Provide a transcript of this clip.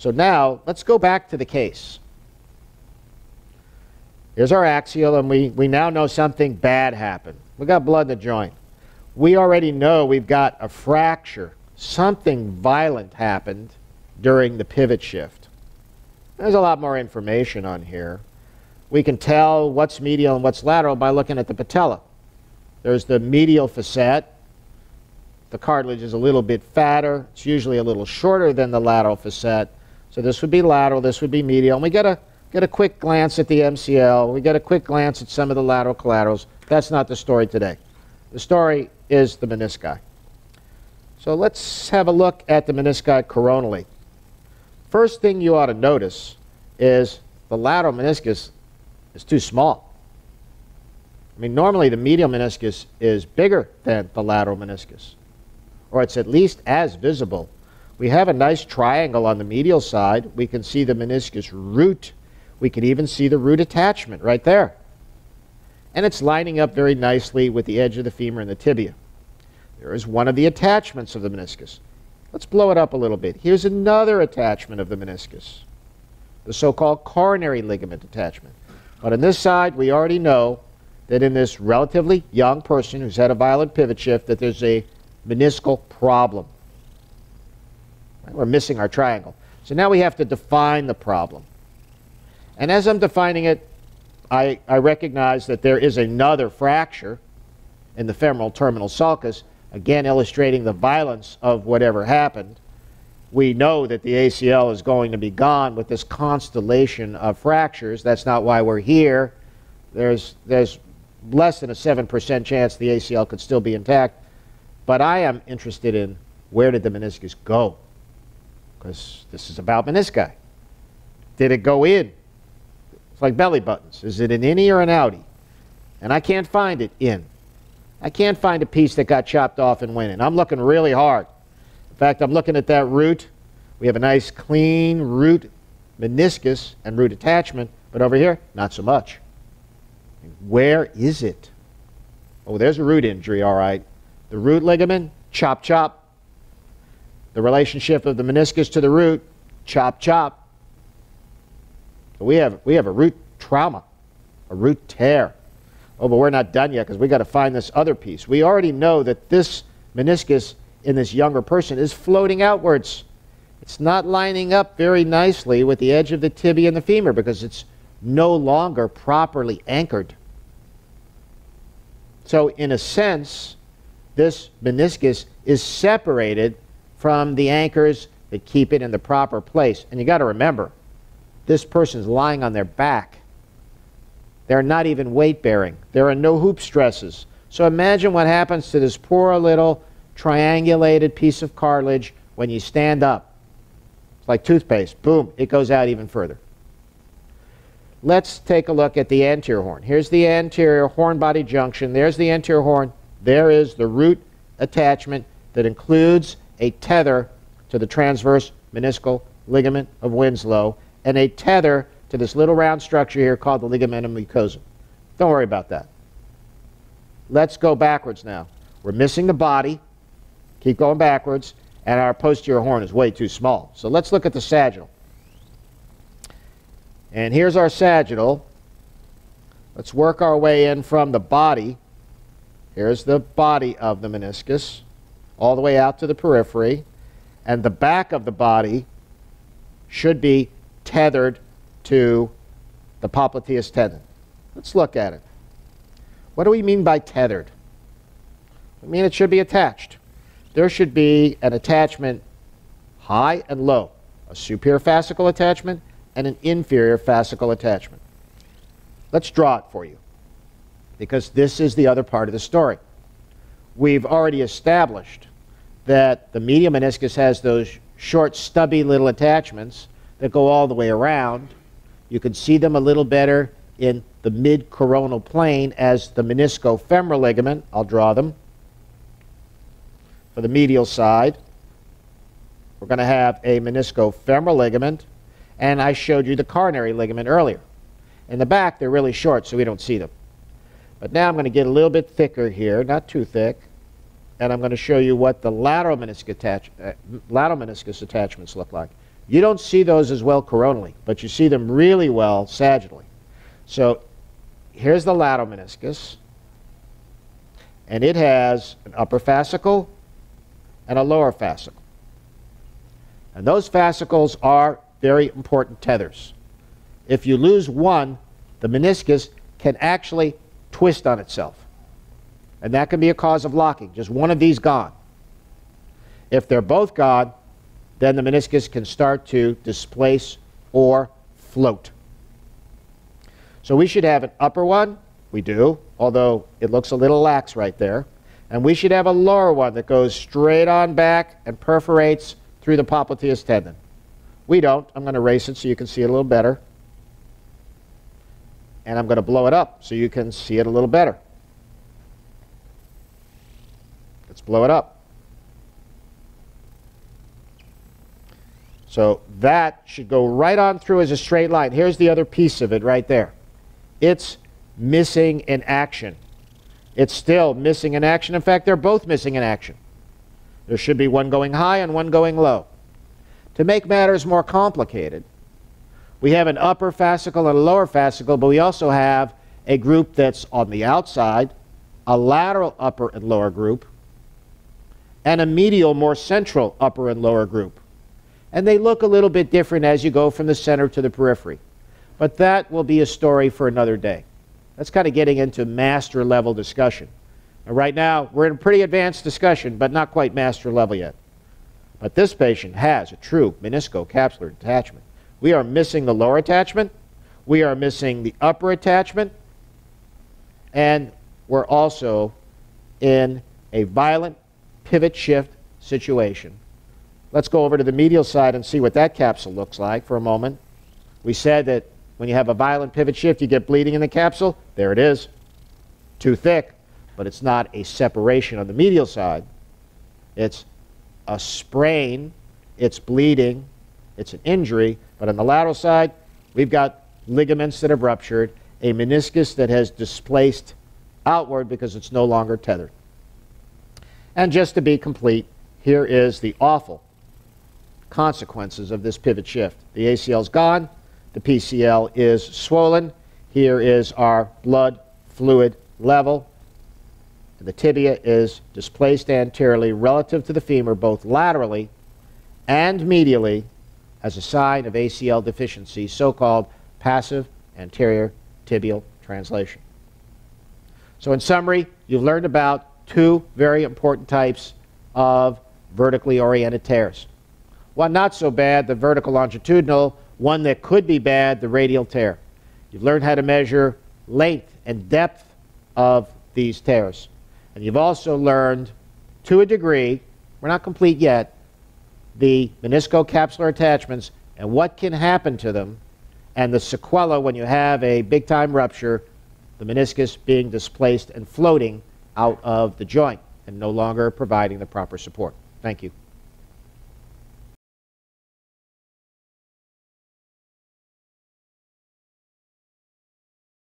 So now let's go back to the case. Here's our axial, and we, we now know something bad happened. We got blood in the joint. We already know we've got a fracture. Something violent happened during the pivot shift. There's a lot more information on here. We can tell what's medial and what's lateral by looking at the patella. There's the medial facet. The cartilage is a little bit fatter. It's usually a little shorter than the lateral facet. So this would be lateral, this would be medial. And we get a, get a quick glance at the MCL. We get a quick glance at some of the lateral collaterals. That's not the story today. The story is the menisci. So let's have a look at the menisci coronally. First thing you ought to notice is the lateral meniscus is too small. I mean, normally the medial meniscus is bigger than the lateral meniscus, or it's at least as visible. We have a nice triangle on the medial side. We can see the meniscus root. We can even see the root attachment right there. And it's lining up very nicely with the edge of the femur and the tibia. There is one of the attachments of the meniscus. Let's blow it up a little bit. Here's another attachment of the meniscus, the so-called coronary ligament attachment. But on this side, we already know that in this relatively young person who's had a violent pivot shift, that there's a meniscal problem. We're missing our triangle. So now we have to define the problem. And as I'm defining it, I, I recognize that there is another fracture in the femoral terminal sulcus, again illustrating the violence of whatever happened. We know that the ACL is going to be gone with this constellation of fractures. That's not why we're here. There's, there's less than a 7% chance the ACL could still be intact. But I am interested in where did the meniscus go? Because this is about menisci. Did it go in? It's like belly buttons. Is it an innie or an outie? And I can't find it in. I can't find a piece that got chopped off and went in. I'm looking really hard. In fact, I'm looking at that root. We have a nice clean root meniscus and root attachment, but over here, not so much. Where is it? Oh, there's a root injury, all right. The root ligament, chop, chop. The relationship of the meniscus to the root, chop, chop. we have, we have a root trauma, a root tear. Oh, but we're not done yet because we got to find this other piece. We already know that this meniscus in this younger person is floating outwards. It's not lining up very nicely with the edge of the tibia and the femur because it's no longer properly anchored. So, in a sense, this meniscus is separated from the anchors that keep it in the proper place. And you got to remember, this person is lying on their back. They're not even weight bearing. There are no hoop stresses. So imagine what happens to this poor little triangulated piece of cartilage when you stand up. It's like toothpaste. Boom, it goes out even further. Let's take a look at the anterior horn. Here's the anterior horn body junction. There's the anterior horn. There is the root attachment that includes a tether to the transverse meniscal ligament of Winslow and a tether to this little round structure here called the ligamentum mucosum. Don't worry about that. Let's go backwards now. We're missing the body. Keep going backwards. And our posterior horn is way too small. So let's look at the sagittal. And here's our sagittal. Let's work our way in from the body. Here's the body of the meniscus, all the way out to the periphery. And the back of the body should be tethered to the popliteus tendon. Let's look at it. What do we mean by tethered? I mean it should be attached. There should be an attachment high and low, a superior fascicle attachment and an inferior fascicle attachment. Let's draw it for you because this is the other part of the story. We've already established that the medial meniscus has those short, stubby little attachments that go all the way around. You can see them a little better in the mid-coronal plane as the meniscofemoral ligament. I'll draw them. For the medial side, we're going to have a meniscofemoral ligament and I showed you the coronary ligament earlier. In the back, they're really short, so we don't see them. But now I'm going to get a little bit thicker here, not too thick, and I'm going to show you what the lateral meniscus, attach, uh, lateral meniscus attachments look like. You don't see those as well coronally, but you see them really well sagittally. So here's the lateral meniscus, and it has an upper fascicle and a lower fascicle. And those fascicles are very important tethers. If you lose one, the meniscus can actually twist on itself. And that can be a cause of locking, just one of these gone. If they're both gone, then the meniscus can start to displace or float. So we should have an upper one. We do, although it looks a little lax right there. And we should have a lower one that goes straight on back and perforates through the popliteus tendon. We don't. I'm going to erase it so you can see it a little better. And I'm going to blow it up so you can see it a little better. Let's blow it up. So that should go right on through as a straight line. Here's the other piece of it right there. It's missing in action. It's still missing in action. In fact, they're both missing in action. There should be one going high and one going low. To make matters more complicated, we have an upper fascicle and a lower fascicle, but we also have a group that's on the outside, a lateral upper and lower group, and a medial, more central upper and lower group and they look a little bit different as you go from the center to the periphery. But that will be a story for another day. That's kind of getting into master level discussion. And right now, we're in a pretty advanced discussion, but not quite master level yet. But this patient has a true meniscocapsular detachment. We are missing the lower attachment, we are missing the upper attachment, and we're also in a violent pivot shift situation Let's go over to the medial side and see what that capsule looks like for a moment. We said that when you have a violent pivot shift, you get bleeding in the capsule. There it is. Too thick, but it's not a separation on the medial side. It's a sprain, it's bleeding, it's an injury, but on the lateral side, we've got ligaments that have ruptured, a meniscus that has displaced outward because it's no longer tethered. And just to be complete, here is the awful consequences of this pivot shift. The ACL is gone, the PCL is swollen. Here is our blood fluid level. The tibia is displaced anteriorly relative to the femur, both laterally and medially, as a sign of ACL deficiency, so called passive anterior tibial translation. So, in summary, you've learned about two very important types of vertically oriented tears. One not so bad, the vertical longitudinal. One that could be bad, the radial tear. You've learned how to measure length and depth of these tears. And you've also learned, to a degree, we're not complete yet, the meniscocapsular attachments and what can happen to them, and the sequela when you have a big time rupture, the meniscus being displaced and floating out of the joint and no longer providing the proper support. Thank you.